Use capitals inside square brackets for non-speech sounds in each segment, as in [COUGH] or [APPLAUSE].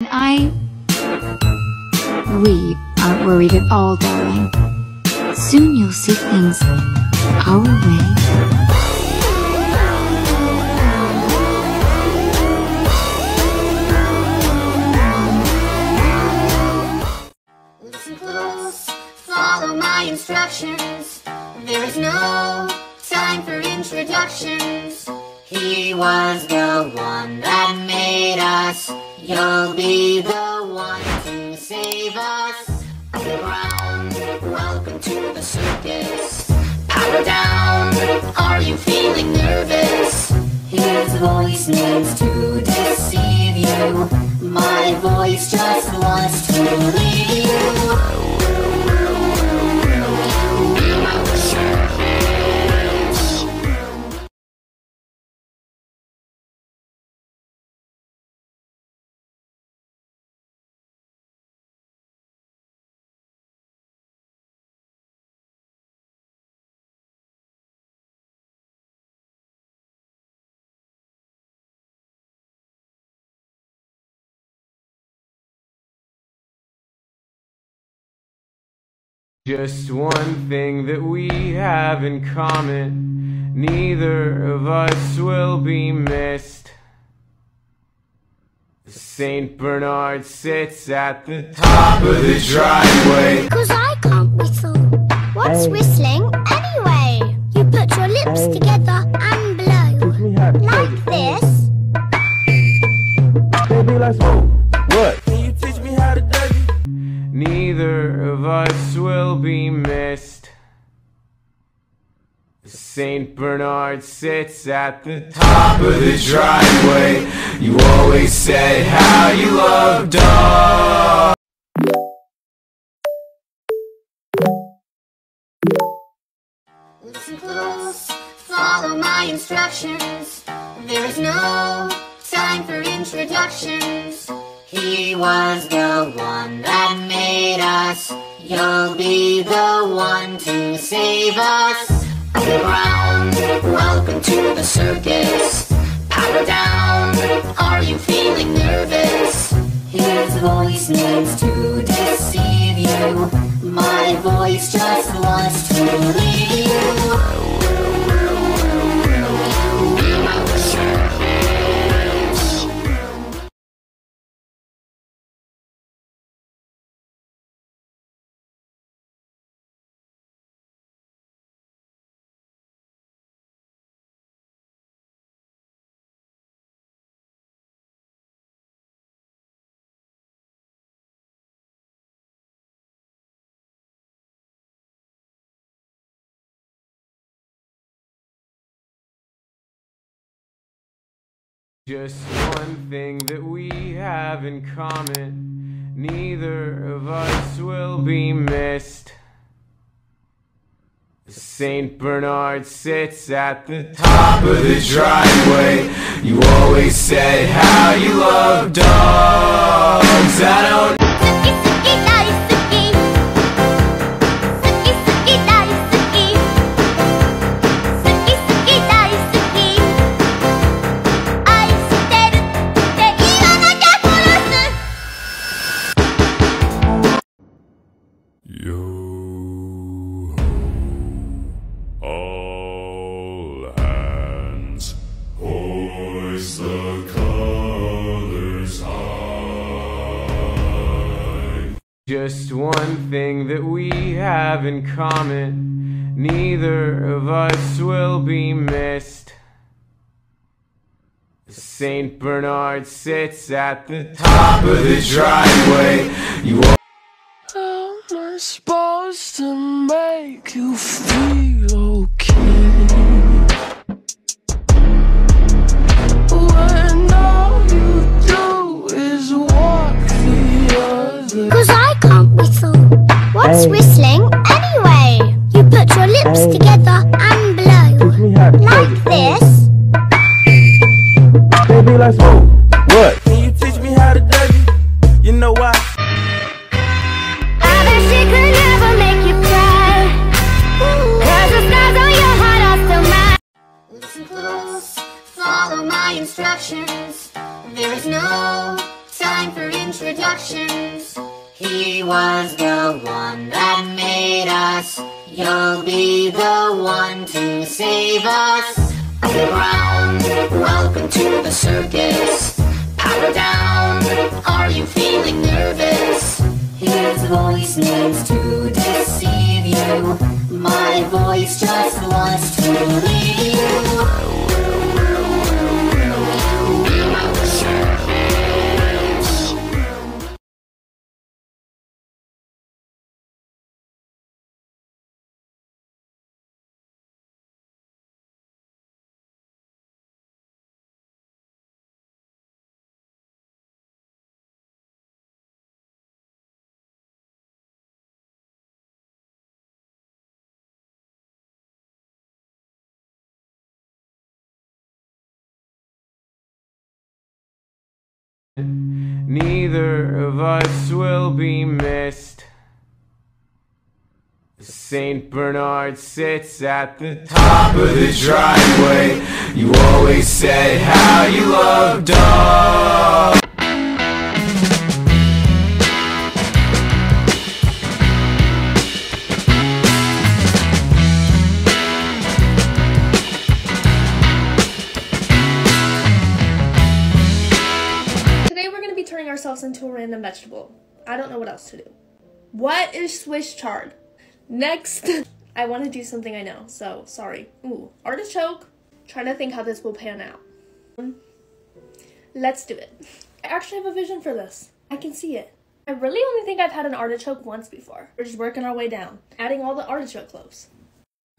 I... We aren't worried at all, darling. Soon you'll see things our way. Listen close, follow my instructions. There is no time for introductions. He was the one that made us. You'll be the one to save us. Underground, welcome to the circus. Power down, are you feeling nervous? His voice needs to deceive you. My voice just wants to leave Just one thing that we have in common. Neither of us will be missed. St. Bernard sits at the top of the driveway. Cause I can't whistle. What's whistling anyway? You put your lips together and blow. Like this. Baby, let's go. What? Can you teach me how to Dougie? Neither of us will be missed. St. Bernard sits at the top of the driveway. You always said how you love dogs. Listen close, follow my instructions. There is no time for introductions. He was the one that made us. You'll be the one to save us. Underground, welcome to the circus. Power down, are you feeling nervous? His voice needs to deceive you. My voice just wants to leave Just one thing that we have in common. Neither of us will be missed. St. Bernard sits at the top of the driveway. You always said how you love dogs. I don't Just one thing that we have in common. Neither of us will be missed. St. Bernard sits at the top of the driveway. You I supposed to make you feel okay? What's whistling anyway? You put your lips together and blow. Teach me how to Like this. Baby, let's go. What? Can you teach me how to Dougie? You know why? I bet she could never make you cry. Cause the scars on your heart are still mine. Listen close, follow my instructions. There is no time for introductions. He was the one that made us. You'll be the one to save us. Underground, welcome to the circus. Power down, are you feeling nervous? His voice needs to deceive you. My voice just wants to leave you. Neither of us will be missed. Saint Bernard sits at the top of the driveway. You always said how you loved dogs. Turning ourselves into a random vegetable. I don't know what else to do. What is Swiss chard? Next, [LAUGHS] I want to do something I know, so sorry. Ooh, artichoke. Trying to think how this will pan out. Let's do it. I actually have a vision for this. I can see it. I really only think I've had an artichoke once before. We're just working our way down, adding all the artichoke cloves.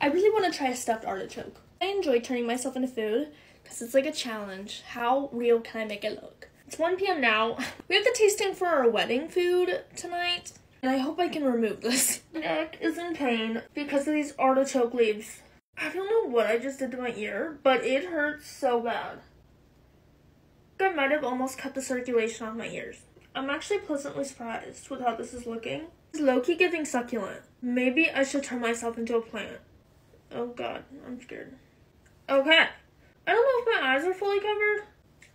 I really want to try a stuffed artichoke. I enjoy turning myself into food because it's like a challenge. How real can I make it look? It's 1 p.m. now. [LAUGHS] We have the tasting for our wedding food tonight, and I hope I can remove this. [LAUGHS] Neck is in pain because of these artichoke leaves. I don't know what I just did to my ear, but it hurts so bad. I might have almost cut the circulation off my ears. I'm actually pleasantly surprised with how this is looking. It's low-key giving succulent. Maybe I should turn myself into a plant. Oh god, I'm scared. Okay. I don't know if my eyes are fully covered,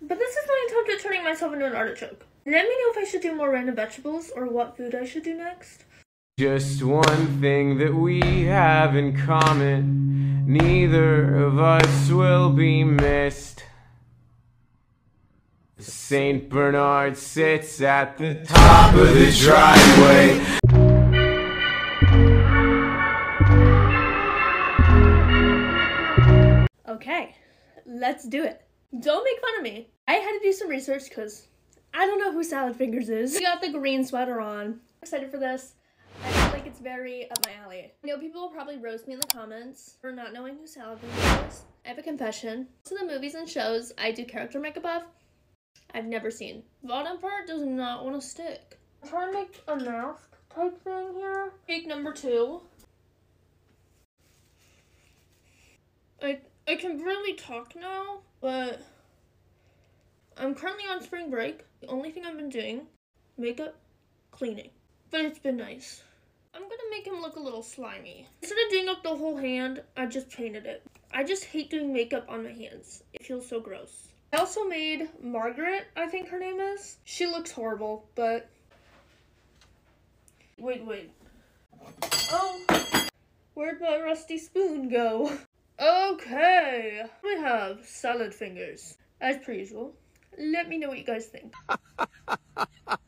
but this is my attempt at turning myself into an artichoke. Let me know if I should do more random vegetables or what food I should do next. Just one thing that we have in common. Neither of us will be missed. Saint Bernard sits at the top of the driveway. Okay, let's do it. Don't make fun of me. I had to do some research because I don't know who Salad Fingers is. We got the green sweater on. Excited for this. I feel like it's very up my alley. I know people will probably roast me in the comments for not knowing who Salad Fingers is. I have a confession. To the movies and shows I do character makeup of, I've never seen. Bottom part does not want to stick. I'm trying to make a mask type thing here. Take number two. I I can barely talk now, but I'm currently on spring break. The only thing I've been doing, makeup, cleaning. But it's been nice. I'm gonna make him look a little slimy. Instead of doing up the whole hand, I just painted it. I just hate doing makeup on my hands. It feels so gross. I also made Margaret, I think her name is. She looks horrible, but... Wait, wait. Oh! Where'd my rusty spoon go? [LAUGHS] Okay, we have salad fingers, as per usual. Let me know what you guys think. [LAUGHS]